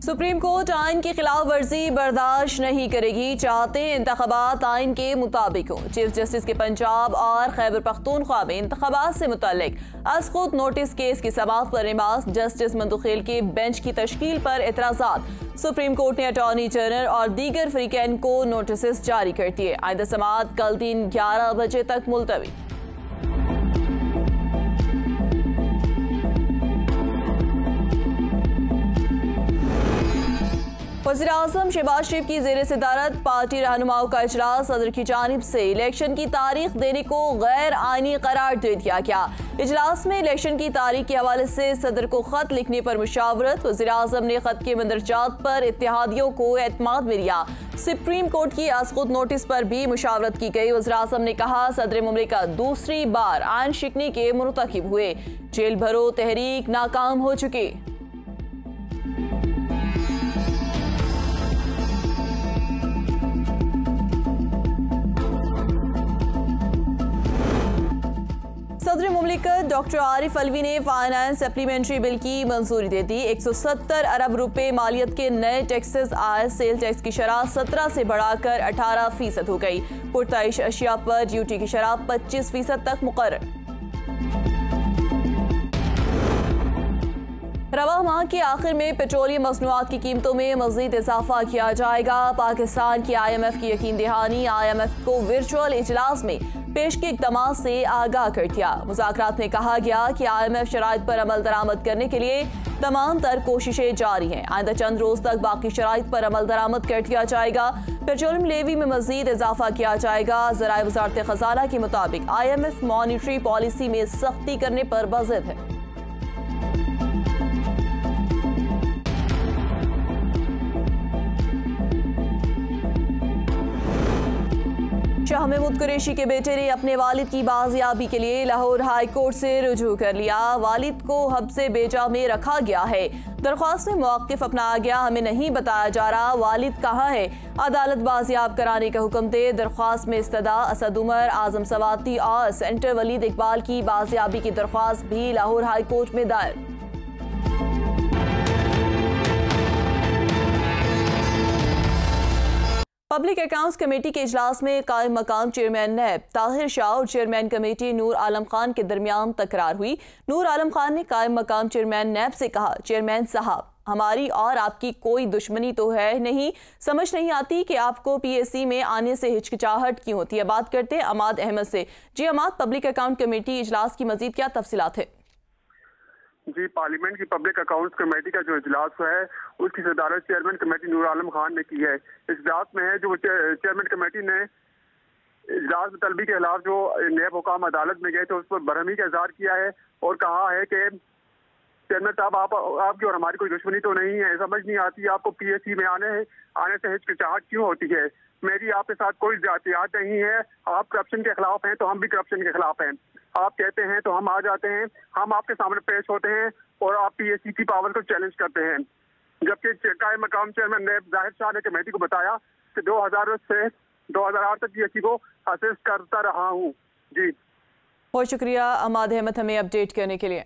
Supreme court आइन की खिलाफ वर्जी बर्दाश्त नहीं करेगी, चाहते इंतबात आइन के मुताबिक हो। चीफ जस्टिस के पंजाब और खैबर पख्तूनख्वा में इंतबात से मुतल अज खुद नोटिस केस की समाप्त पर नमाज़ जस्टिस मंदुखेल के बेंच की तश्कील पर एतराज़ा सुप्रीम कोर्ट ने अटॉर्नी जनरल और दीगर फ्रीकैन को नोटिस जारी कर दिए। आइंदा समात कल दिन ग्यारह बजे तक मुलतवी। वजी अजम शहबाज शरीफ की जेर सदारत, पार्टी रहनुमाओं का अजलास सदर की जानब से इलेक्शन की तारीख देने को गैर आइनी करार दे दिया गया। इजलास में इलेक्शन की तारीख के हवाले से सदर को खत लिखने पर मुशावरत वजी अजम ने खत के मंदरजात पर इतिहादियों को एतमाद में लिया। सुप्रीम कोर्ट की आज खुद नोटिस पर भी मुशावरत की गई। वजी अजम ने कहा, सदर ममलिका दूसरी बार आयन शिकनी के मुरतकब हुए। जेल भरो तहरीक नाकाम हो चुकी। सदर मुमलिकत डॉक्टर आरिफ अलवी ने फाइनेंस सप्लीमेंट्री बिल की मंजूरी दे दी। 170 अरब रुपए मालियत के नए टैक्सेस आय सेल टैक्स की शराह 17 से बढ़ाकर 18 फ़ीसद हो गई। पुरताइश अशिया पर ड्यूटी की शराह 25 फ़ीसद तक मुकर रवा माह के आखिर में पेट्रोलियम मसनूआत की कीमतों में मजीद इजाफा किया जाएगा। पाकिस्तान की आई एम एफ़ की यकीन दहानी। आई एम एफ़ को वर्चुअल इजलास में पेश के इकदाम से आगाह कर दिया। मुजाकर में कहा गया कि आई एम एफ़ शराइ पर अमल दरामद करने के लिए तमाम तर कोशिशें जारी हैं। आइंदा चंद रोज तक बाकी शराइ पर अमल दरामद कर दिया जाएगा। पेट्रोलियम लेवी में मजीद इजाफा किया जाएगा। जरा वजारत खजाना के मुताबिक I M F monetary policy में सख्ती करने पर वजह है। शाह महमूद कुरेशी के बेटे ने अपने वालिद की बाजियाबी के लिए लाहौर हाई कोर्ट से रुजू कर लिया। वालिद को हब से बेजा में रखा गया है। दरख्वास्त में मौकफ अपनाया गया, हमें नहीं बताया जा रहा वालिद कहाँ है। अदालत बाजियाब कराने का हुक्म दे, दरख्वास्त में इस्तदा असद उमर, आज़म सवाती और सेंटर वलीद इकबाल की बाजियाबी की दरख्वास्त भी लाहौर हाई कोर्ट में दायर। पब्लिक अकाउंट्स कमेटी के इजलास में कायम मकाम चेयरमैन नैब ताहिर शाह और चेयरमैन कमेटी नूर आलम खान के दरमियान तकरार हुई। नूर आलम खान ने कायम मकाम चेयरमैन नैब से कहा, चेयरमैन साहब, हमारी और आपकी कोई दुश्मनी तो है नहीं। समझ नहीं आती कि आपको पीएससी में आने से हिचकिचाहट क्यों होती है। बात करते हैं अमाद अहमद से। जी, अमाद, पब्लिक अकाउंट कमेटी इजलास की मजीद क्या तफसीत है? जी, पार्लियामेंट की पब्लिक अकाउंट्स कमेटी का जो इजलास है, उसकी सदारत चेयरमैन कमेटी नूर आलम खान ने की है। इजलास में है, जो चेयरमैन कमेटी ने इजलास तलबी के खिलाफ जो नैब हुकाम अदालत में गए थे, उस पर बरहमी का इजहार किया है और कहा है कि चेयरमैन साहब, आप, आपकी और हमारी कोई दुश्मनी तो नहीं है, समझ नहीं आती आपको पीएससी में आने आने से हिचकिचाहट क्यों होती है? मेरी आपके साथ कोई जातियात नहीं है, आप करप्शन के खिलाफ हैं तो हम भी करप्शन के खिलाफ हैं। आप कहते हैं तो हम आ जाते हैं, हम आपके सामने पेश होते हैं और आप पीएससी की पावर को चैलेंज करते हैं। जबकि काय मकाम चेयरमैन ने ज़ाहिर शाह ने कमेटी को बताया कि 2000 से 2008 तक पीएससी को असिस्ट करता रहा हूँ। जी। बहुत शुक्रिया, अमाद अहमद हमें अपडेट करने के लिए।